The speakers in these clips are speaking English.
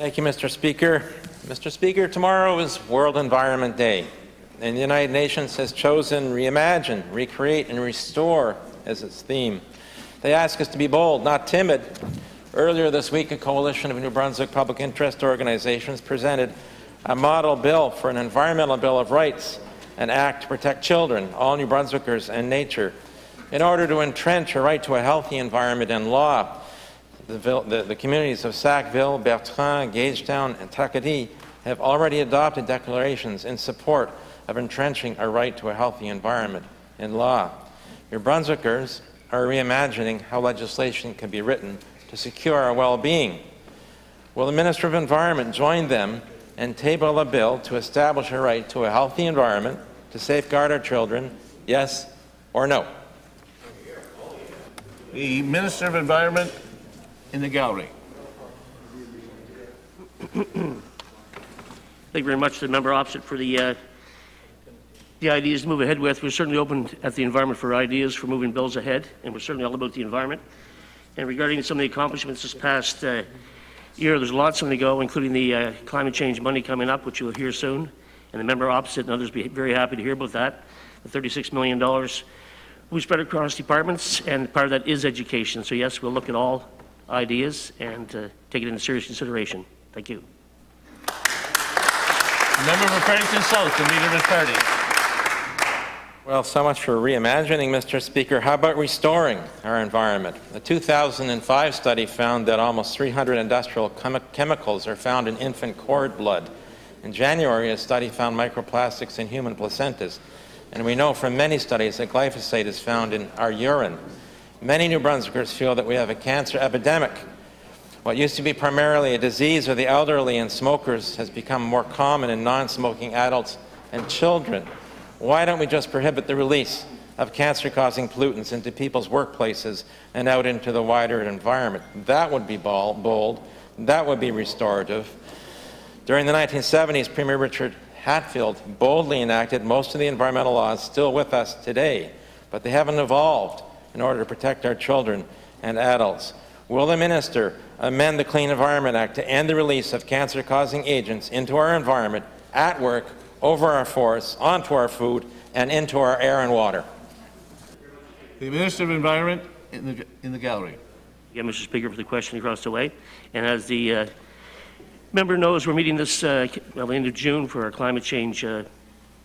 Thank you, Mr. Speaker. Mr. Speaker, tomorrow is World Environment Day, and the United Nations has chosen reimagine, recreate, and restore as its theme. They ask us to be bold, not timid. Earlier this week, a coalition of New Brunswick public interest organizations presented a model bill for an environmental bill of rights, an act to protect children, all New Brunswickers, and nature, in order to entrench a right to a healthy environment in law. The, the, the communities of Sackville, Bertrand, Gagetown, and Tracadie have already adopted declarations in support of entrenching a right to a healthy environment in law. New Brunswickers are reimagining how legislation can be written to secure our well-being. Will the Minister of Environment join them and table a bill to establish a right to a healthy environment to safeguard our children, yes or no? The Minister of Environment in the gallery. Thank you very much the member opposite for the, uh, the ideas to move ahead with. We're certainly open at the environment for ideas for moving bills ahead, and we're certainly all about the environment. And regarding some of the accomplishments this past uh, year, there's lots on the go, including the uh, climate change money coming up, which you'll hear soon. And the member opposite and others will be very happy to hear about that. The $36 million be spread across departments, and part of that is education. So yes, we'll look at all ideas and uh, take it into serious consideration. Thank you. The member for Fredericton South, the leader of his party. Well, so much for reimagining, Mr. Speaker. How about restoring our environment? A 2005 study found that almost 300 industrial chem chemicals are found in infant cord blood. In January, a study found microplastics in human placentas. And we know from many studies that glyphosate is found in our urine. Many New Brunswickers feel that we have a cancer epidemic what used to be primarily a disease of the elderly and smokers has become more common in non-smoking adults and children. Why don't we just prohibit the release of cancer-causing pollutants into people's workplaces and out into the wider environment? That would be bold. That would be restorative. During the 1970s, Premier Richard Hatfield boldly enacted most of the environmental laws still with us today, but they haven't evolved in order to protect our children and adults. Will the minister amend the Clean Environment Act to end the release of cancer-causing agents into our environment, at work, over our forests, onto our food, and into our air and water? The Minister of Environment in the, in the gallery. Again, Mr. Speaker, for the question across the way. And as the uh, member knows, we're meeting this uh, well, end of June for our climate change uh,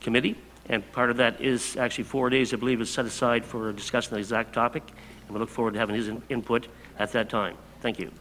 committee. And part of that is actually four days, I believe, is set aside for discussing the exact topic. And we look forward to having his in input at that time. Thank you.